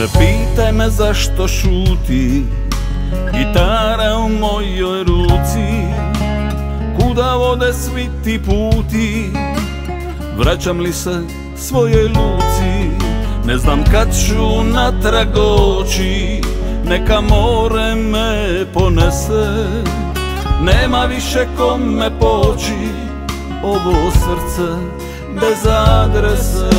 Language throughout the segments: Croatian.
Ne pitaj me zašto šuti Gitara u mojoj ruci. Kuda vode svi ti puti Vraćam li se svojoj luci? Ne znam kad ću natrag doći Neka more me ponese. Nema više kome poći Ovo srce bez adrese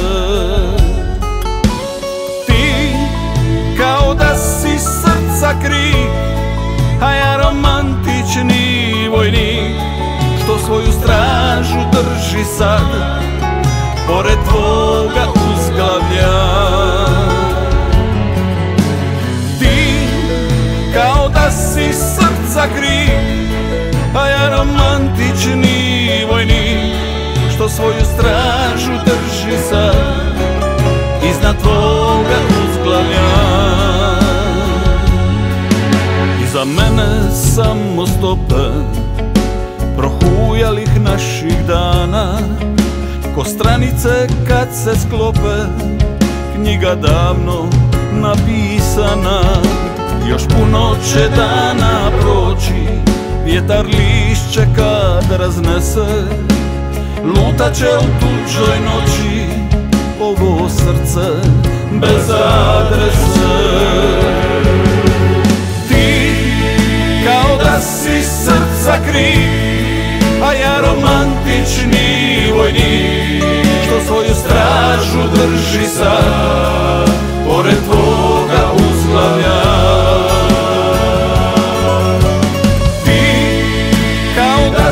svoju stražu drži sad Pored tvoga uzglavlja. Ti kao da si srca krik A ja romantični vojnik Što svoju stražu drži sad Iznad tvoga uzglavlja. Iza mene samo Prohujalih naših dana. Ko stranice kad se sklope Knjiga davno napisana. Još puno će dana proći Vjetar lišće kad raznese. Lutat će u tuđoj noći Ovo srce bez adrese. Ti kao da si srca kriv A ja romantični vojnik Što svoju stražu drži sad Pored tvoga uzglavlja.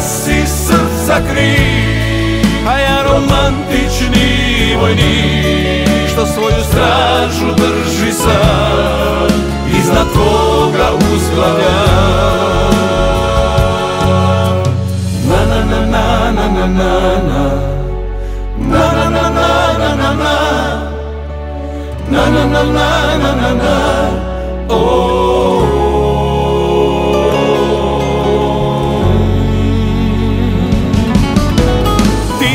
Si srca kriv A ja romantični vojnik Što svoju stražu drži sad Iznad tvoga uzglavlja Na na na na na na Oh si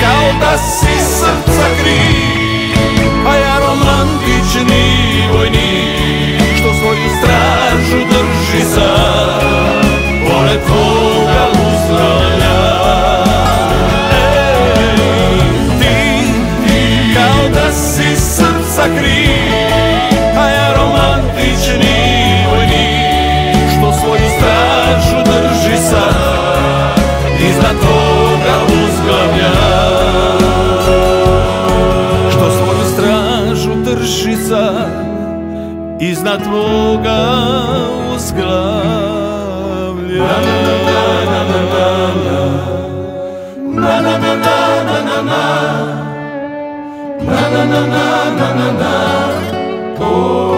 srca за то. Что сложит стражу держится и зна Твога узгавля. На-на-на-на-на-на-на На-на-на-на-на-на-на Oh